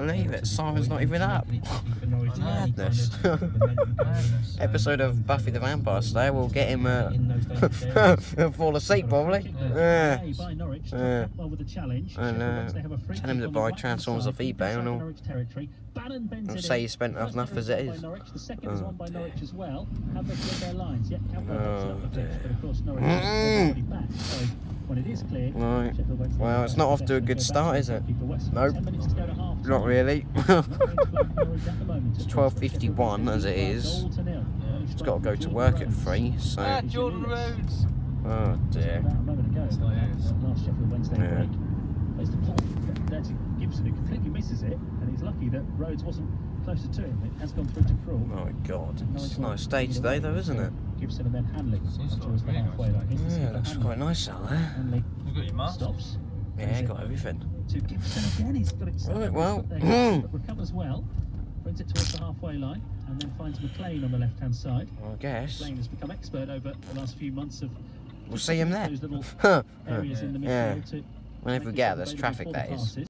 believe it. Simon's not even up. Madness. Episode of Buffy the Vampire Slayer will get him uh, fall asleep probably. Yeah. Yeah. And uh, tell him to buy Transformers off eBay and all. And say you spent enough as it is. Oh, dear. It is Right. Well, it's not off to a good start, is it? Nope. Ten minutes to go to half Not really. it's 12:51 as it is. It's got to go to work at three, so. Ah, Jordan Rhodes. Oh dear. About a moment ago. So it is. that Last Sheffield Wednesday Yeah. break. Plays the ball down to Gibson, who completely misses it, and he's lucky that Rhodes wasn't closer to him. It has gone through to Krul. Oh my god. It's a nice day today though, isn't it? Gibson and then Hanley Seems like really nice. line. Here's the Yeah, skipper, it looks quite nice out there. Hanley You've got your mask. stops. Yeah, got everything. To Gibson again, he's got it. Right, well, but there he goes, but recovers well, brings it towards the halfway line, and then finds McLean on the left-hand side. I guess. McLean has become expert over the last few months of We'll see him there. those little areas in the Yeah. midfield to Whenever we get out, it there's traffic, that is.